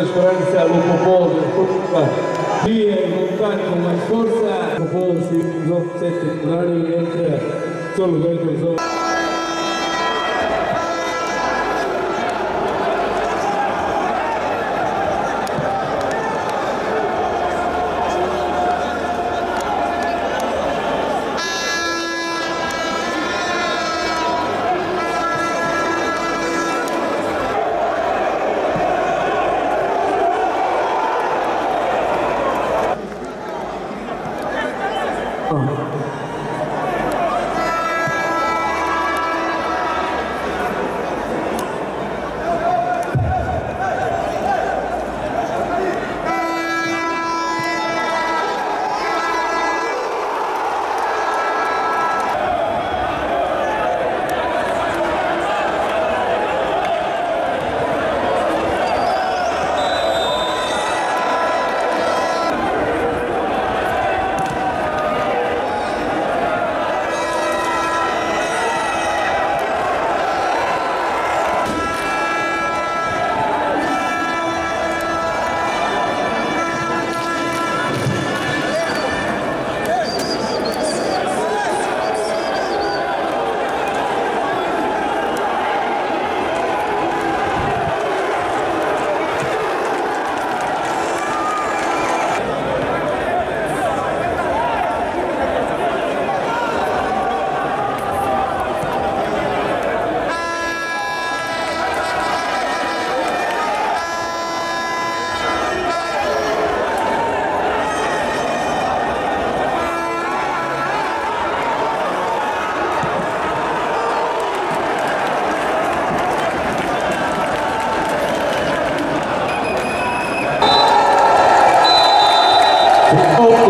Esperanza lo propose Via il contatto con la scorsa proposi sono sette anni e solo questo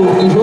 또